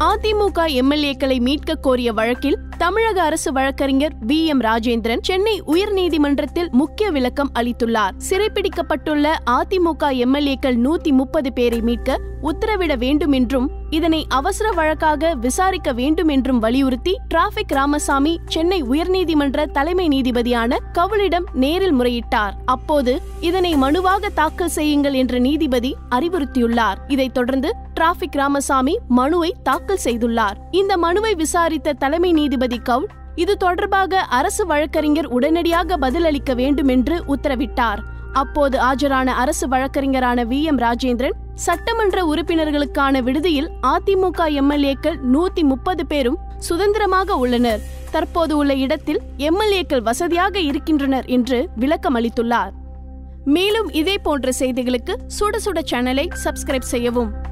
அதிமுக எம்எல்ஏக்களை மீட்க கோரிய வழக்கில் தமிழக அரசு வழக்கறிஞர் வி. எம். ராஜேந்திரன் சென்னை உயர்நீதிமன்றத்தில் முக்கிய விளக்கம் அளித்துள்ளார். சிறைப்பிடிக்கப்பட்டுள்ள அதிமுக எம்எல்ஏக்கள் நூத்தி முப்பது பேரை மீட்க உத்தரவிட வேண்டும் என்றும் இதனை அவசர வழக்காக விசாரிக்க வேண்டும் என்றும் வலியுறுத்தி டிராபிக் ராமசாமி சென்னை உயர்நீதிமன்ற தலைமை நீதிபதியான கவுலிடம் நேரில் முறையிட்டார். அப்போது இதனை மனுவாக தாக்கல் செய்யுங்கள் என்ற நீதிபதி அறிவுறுத்தியுள்ளார். இதைத் தொடர்ந்து டிராபிக் ராமசாமி மனுவை தாக்கல் செய்துள்ளார். இந்த மனுவை விசாரித்த தலைமை நீதிபதி கவுல் இது தொடர்பாக அரசு வழக்கறிஞர் உடனடியாக பதிலளிக்க வேண்டும் என்று உத்தரவிட்டார். அப்போது ஆஜரான அரசு வழக்கறிஞரான வி. எம். ராஜேந்திரன் சட்டமன்ற உறுப்பினர்களுக்கான விடுதியில் அதிமுக எம்எல்ஏக்கள் நூத்தி முப்பது பேரும் சுதந்திரமாக உள்ளனர். தற்போது உள்ள இடத்தில் எம்எல்ஏக்கள் வசதியாக இருக்கின்றனர் என்று விளக்கம் அளித்துள்ளார். மேலும் இதே போன்ற செய்திகளுக்கு சுட சுட சேனலை சப்ஸ்கிரைப் செய்யவும்.